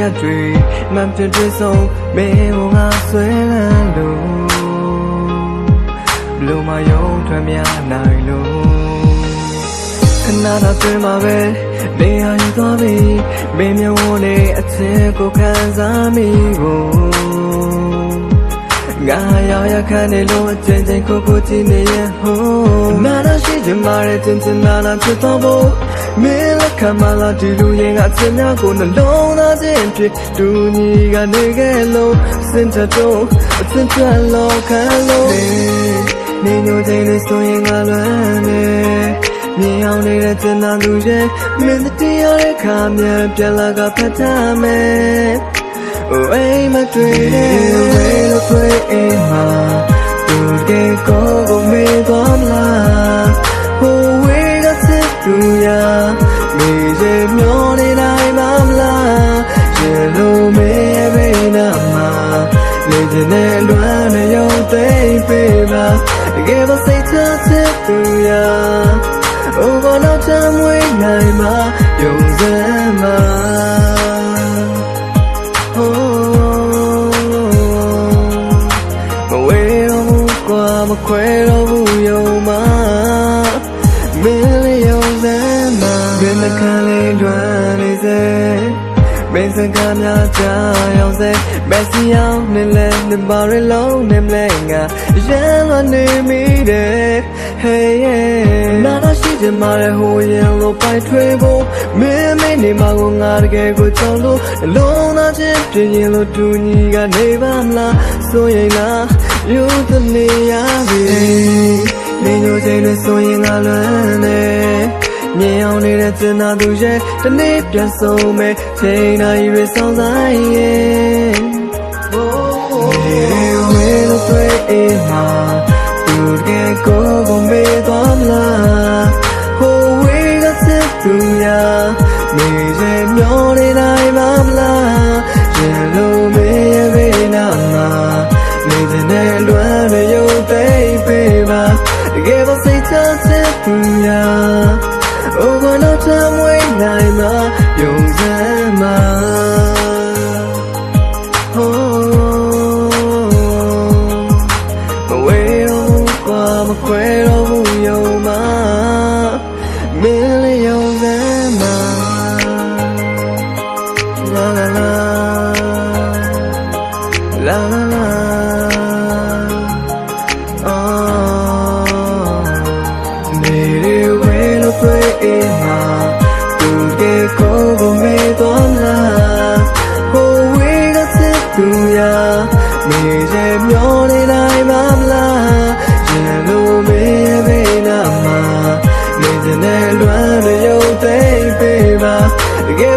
ရတွေမှန်ပြတွေ့ဆုံးမင်းကိုငါဆွဲလန်းလို့လူမယုံထွက်များနိုင်လို့ခဏတော့တွေ့မှာပဲနေရာယူသွားပြီမင်းမျက်ဝန်းနဲ့အချင်းကိုခံစားမိဖို့ငါရောက်ရခန့်နေလို့အချင်းချင်းကိုကိုကြည့်နေရဟိုးနာနာရှိချင်ပါတဲ့ချင်းချင်းနာနာဖြစ်တော့ဖို့ မင်းလက်ခံမလားဒီလူရင်ကအချင်းများကိုနှလုံးသားချင်းဖြစ်တူညီကနေခဲ့လို့စင်တတော့အချင်းချလောခံလို့နေညိုချိန်လေးဆိုရင်ငါလွမ်းနေမြင်အောင်နေတဲ့ကျန်တာလူရဲ့မင်းတရားတဲ့ခါမြန်ပြန်လာကဖတ်ထားမယ် Oh, hey, my dream, way to play in my Tu que cogo me tay pe ma Give us a touch to ya Oh, go no time we nai ma Yo zama မဝေတော့ဘူးကွာမခွဲတော့ဘူးယုံမမင်းလေးယုံစမ်းမဘယ်နှခါလေးလွမ်းနေစေ မင်းစကားများကြရောက်စေမက်ဆီအောင်နေလဲနေပါရလုံးနေမလဲငါရန်လွန်နေမိတယ် Hey yeah နာတော့ရှိချင်ပါတဲ့ဟိုရင်လို့ပိုက်ထွေးဖို့မင်းမင်းနေမှာကိုငါတကယ်ကိုကြောက်လို့လုံးသားချင်းပြင်းရင်လို့တူညီကနေပါမလားဆိုရင်လားယူသနေရပြီနေညိုချိန်နဲ့ဆိုရင်ငါလွမ်းနေမြင်အောင် နေတဲ့ကျင်နာသူရဲ့တနေ့ပြန်ဆုံးမဲ့ချိန်တိုင်းရဆောင်ဆိုင်ရဲ့ Hey, way to play in my Tu que cogo me domla Oh, we got it to ya Me je myo ni nai နေရမျောနေတိုင်းမမလားရေလိုမေးဘေးနာမှာနေစနဲ့လွမ်းရယုံသိပ်ပေးပါတကယ်